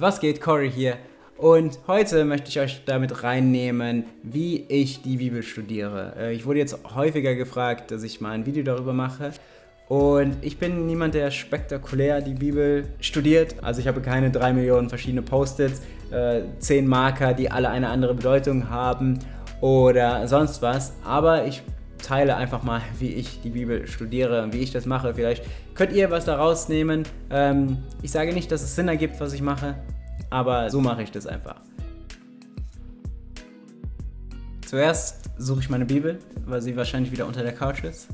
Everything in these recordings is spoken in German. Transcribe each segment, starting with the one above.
Was geht, Cory hier? Und heute möchte ich euch damit reinnehmen, wie ich die Bibel studiere. Äh, ich wurde jetzt häufiger gefragt, dass ich mal ein Video darüber mache. Und ich bin niemand, der spektakulär die Bibel studiert. Also ich habe keine drei Millionen verschiedene Post-its, äh, zehn Marker, die alle eine andere Bedeutung haben oder sonst was. Aber ich teile einfach mal, wie ich die Bibel studiere und wie ich das mache. Vielleicht könnt ihr was daraus nehmen. Ähm, ich sage nicht, dass es Sinn ergibt, was ich mache, aber so mache ich das einfach. Zuerst suche ich meine Bibel, weil sie wahrscheinlich wieder unter der Couch ist.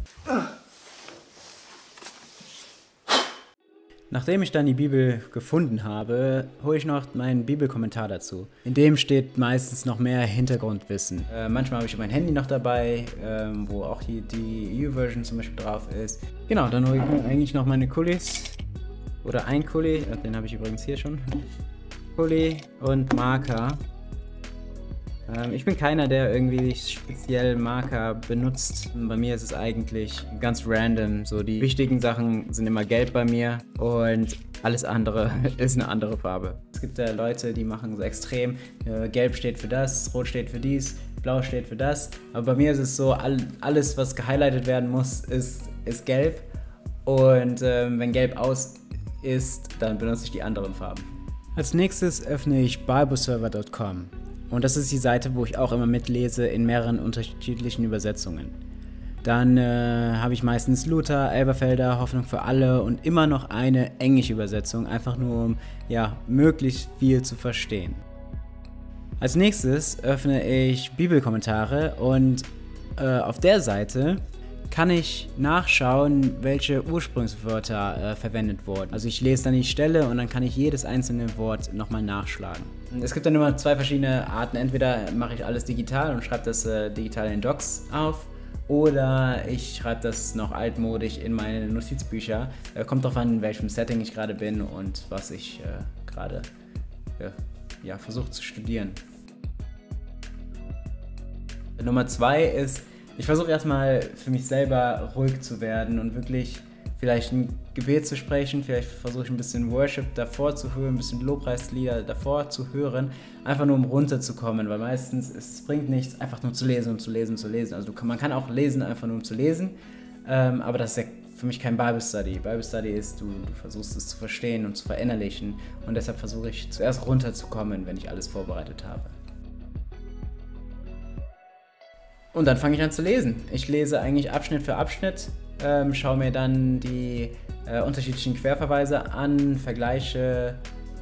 Nachdem ich dann die Bibel gefunden habe, hole ich noch meinen Bibelkommentar dazu. In dem steht meistens noch mehr Hintergrundwissen. Äh, manchmal habe ich mein Handy noch dabei, äh, wo auch die, die EU-Version zum Beispiel drauf ist. Genau, dann hole ich mir eigentlich noch meine Kulis. Oder ein Kuli, äh, den habe ich übrigens hier schon. Kuli und Marker. Ähm, ich bin keiner, der irgendwie speziell Marker benutzt. Bei mir ist es eigentlich ganz random. So die wichtigen Sachen sind immer gelb bei mir und alles andere ist eine andere Farbe. Es gibt ja Leute, die machen so extrem. Äh, gelb steht für das, rot steht für dies, blau steht für das. Aber bei mir ist es so, all, alles, was gehighlightet werden muss, ist, ist gelb. Und ähm, wenn gelb aus ist, dann benutze ich die anderen Farben. Als nächstes öffne ich bibleserver.com. Und das ist die Seite, wo ich auch immer mitlese in mehreren unterschiedlichen Übersetzungen. Dann äh, habe ich meistens Luther, Elberfelder, Hoffnung für alle und immer noch eine englische Übersetzung, einfach nur um ja, möglichst viel zu verstehen. Als nächstes öffne ich Bibelkommentare und äh, auf der Seite kann ich nachschauen, welche Ursprungswörter äh, verwendet wurden. Also ich lese dann die Stelle und dann kann ich jedes einzelne Wort nochmal nachschlagen. Es gibt dann immer zwei verschiedene Arten. Entweder mache ich alles digital und schreibe das äh, digital in Docs auf oder ich schreibe das noch altmodisch in meine Notizbücher. Äh, kommt darauf an, in welchem Setting ich gerade bin und was ich äh, gerade ja, versuche zu studieren. Nummer zwei ist, ich versuche erstmal für mich selber ruhig zu werden und wirklich vielleicht ein Gebet zu sprechen, vielleicht versuche ich ein bisschen Worship davor zu hören, ein bisschen Lobpreislieder davor zu hören, einfach nur um runterzukommen, weil meistens es bringt nichts, einfach nur zu lesen und zu lesen und zu lesen. Also man kann auch lesen, einfach nur um zu lesen, ähm, aber das ist ja für mich kein Bible Study. Bible Study ist, du, du versuchst es zu verstehen und zu verinnerlichen und deshalb versuche ich zuerst runterzukommen, wenn ich alles vorbereitet habe. Und dann fange ich an zu lesen. Ich lese eigentlich Abschnitt für Abschnitt, ähm, schaue mir dann die äh, unterschiedlichen Querverweise an, vergleiche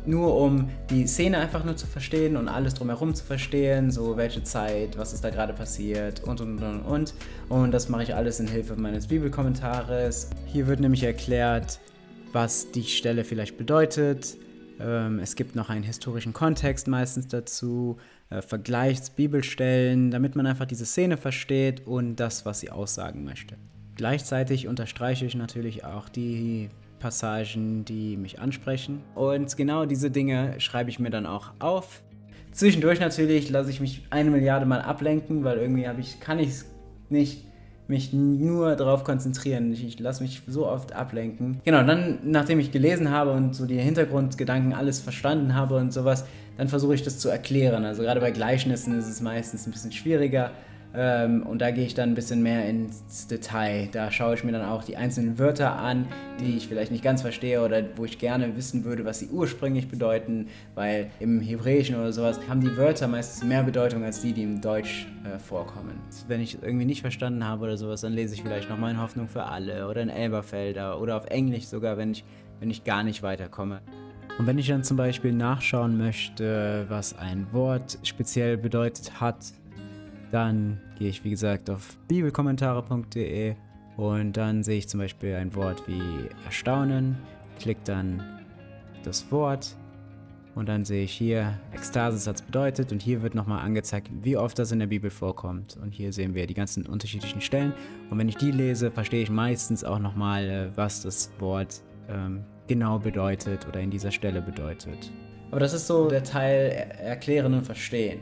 nur um die Szene einfach nur zu verstehen und alles drumherum zu verstehen, so welche Zeit, was ist da gerade passiert und und und und. Und das mache ich alles in Hilfe meines Bibelkommentares. Hier wird nämlich erklärt, was die Stelle vielleicht bedeutet. Ähm, es gibt noch einen historischen Kontext meistens dazu äh, Vergleichsbibelstellen, damit man einfach diese Szene versteht und das, was sie aussagen möchte. Gleichzeitig unterstreiche ich natürlich auch die Passagen, die mich ansprechen. Und genau diese Dinge schreibe ich mir dann auch auf. Zwischendurch natürlich lasse ich mich eine Milliarde Mal ablenken, weil irgendwie ich, kann ich es nicht mich nur darauf konzentrieren. Ich, ich lasse mich so oft ablenken. Genau, dann, nachdem ich gelesen habe und so die Hintergrundgedanken alles verstanden habe und sowas, dann versuche ich das zu erklären. Also gerade bei Gleichnissen ist es meistens ein bisschen schwieriger. Ähm, und da gehe ich dann ein bisschen mehr ins Detail. Da schaue ich mir dann auch die einzelnen Wörter an, die ich vielleicht nicht ganz verstehe oder wo ich gerne wissen würde, was sie ursprünglich bedeuten, weil im Hebräischen oder sowas haben die Wörter meistens mehr Bedeutung als die, die im Deutsch äh, vorkommen. Wenn ich irgendwie nicht verstanden habe oder sowas, dann lese ich vielleicht nochmal in Hoffnung für alle oder in Elberfelder oder auf Englisch sogar, wenn ich, wenn ich gar nicht weiterkomme. Und wenn ich dann zum Beispiel nachschauen möchte, was ein Wort speziell bedeutet hat, dann gehe ich wie gesagt auf bibelkommentare.de und dann sehe ich zum Beispiel ein Wort wie Erstaunen, klicke dann das Wort und dann sehe ich hier, Ekstasis hat bedeutet und hier wird nochmal angezeigt, wie oft das in der Bibel vorkommt. Und hier sehen wir die ganzen unterschiedlichen Stellen. Und wenn ich die lese, verstehe ich meistens auch nochmal, äh, was das Wort ähm, genau bedeutet oder in dieser Stelle bedeutet. Aber das ist so der Teil Erklären und Verstehen.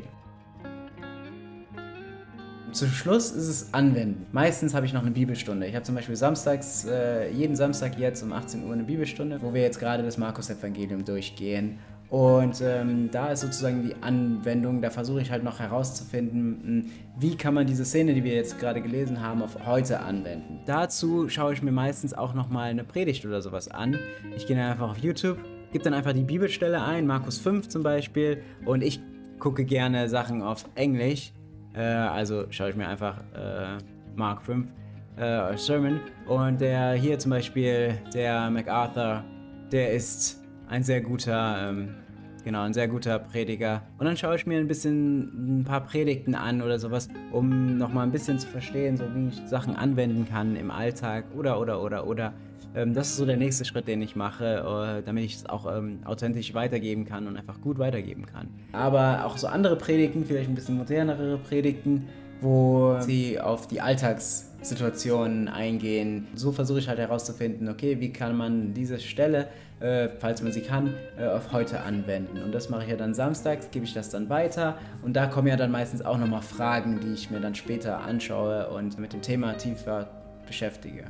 Zum Schluss ist es Anwenden. Meistens habe ich noch eine Bibelstunde. Ich habe zum Beispiel samstags, äh, jeden Samstag jetzt um 18 Uhr eine Bibelstunde, wo wir jetzt gerade das Markus-Evangelium durchgehen. Und ähm, da ist sozusagen die Anwendung, da versuche ich halt noch herauszufinden, hm, wie kann man diese Szene, die wir jetzt gerade gelesen haben, auf heute anwenden. Dazu schaue ich mir meistens auch nochmal eine Predigt oder sowas an. Ich gehe dann einfach auf YouTube, gebe dann einfach die Bibelstelle ein, Markus 5 zum Beispiel, und ich gucke gerne Sachen auf Englisch. Äh, also schaue ich mir einfach äh, Mark 5 äh, Sermon. Und der hier zum Beispiel, der MacArthur, der ist ein sehr guter, ähm, genau, ein sehr guter Prediger. Und dann schaue ich mir ein bisschen ein paar Predigten an oder sowas, um nochmal ein bisschen zu verstehen, so wie ich Sachen anwenden kann im Alltag oder, oder, oder, oder. Ähm, das ist so der nächste Schritt, den ich mache, äh, damit ich es auch ähm, authentisch weitergeben kann und einfach gut weitergeben kann. Aber auch so andere Predigten, vielleicht ein bisschen modernere Predigten, wo sie auf die Alltagssituationen eingehen. So versuche ich halt herauszufinden, okay, wie kann man diese Stelle, äh, falls man sie kann, äh, auf heute anwenden. Und das mache ich ja dann samstags, gebe ich das dann weiter und da kommen ja dann meistens auch nochmal Fragen, die ich mir dann später anschaue und mit dem Thema tiefer beschäftige.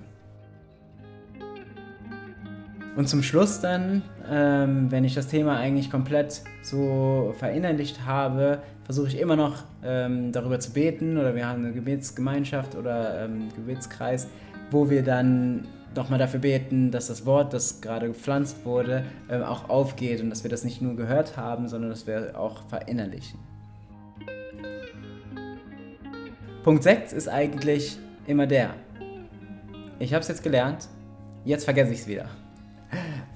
Und zum Schluss dann, ähm, wenn ich das Thema eigentlich komplett so verinnerlicht habe, versuche ich immer noch ähm, darüber zu beten oder wir haben eine Gebetsgemeinschaft oder ähm, Gebetskreis, wo wir dann nochmal dafür beten, dass das Wort, das gerade gepflanzt wurde, ähm, auch aufgeht und dass wir das nicht nur gehört haben, sondern dass wir auch verinnerlichen. Punkt 6 ist eigentlich immer der. Ich habe es jetzt gelernt, jetzt vergesse ich es wieder.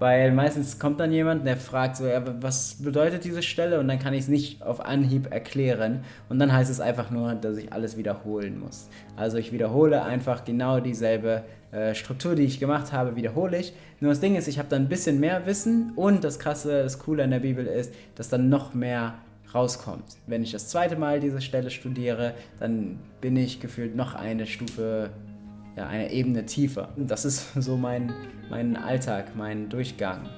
Weil meistens kommt dann jemand, der fragt so, ja, was bedeutet diese Stelle? Und dann kann ich es nicht auf Anhieb erklären. Und dann heißt es einfach nur, dass ich alles wiederholen muss. Also ich wiederhole einfach genau dieselbe äh, Struktur, die ich gemacht habe, wiederhole ich. Nur das Ding ist, ich habe dann ein bisschen mehr Wissen und das Krasse, das Coole an der Bibel ist, dass dann noch mehr rauskommt. Wenn ich das zweite Mal diese Stelle studiere, dann bin ich gefühlt noch eine Stufe ja, eine Ebene tiefer. Das ist so mein, mein Alltag, mein Durchgang.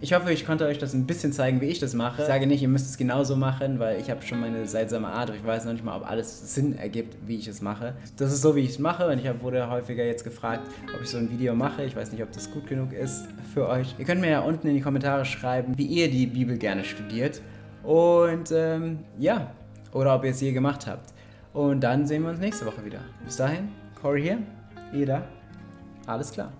Ich hoffe, ich konnte euch das ein bisschen zeigen, wie ich das mache. Ich sage nicht, ihr müsst es genauso machen, weil ich habe schon meine seltsame Art. Ich weiß noch nicht mal, ob alles Sinn ergibt, wie ich es mache. Das ist so, wie ich es mache und ich wurde häufiger jetzt gefragt, ob ich so ein Video mache. Ich weiß nicht, ob das gut genug ist für euch. Ihr könnt mir ja unten in die Kommentare schreiben, wie ihr die Bibel gerne studiert. Und ähm, ja, oder ob ihr es je gemacht habt. Und dann sehen wir uns nächste Woche wieder. Bis dahin, Hier, Eda, alles klar.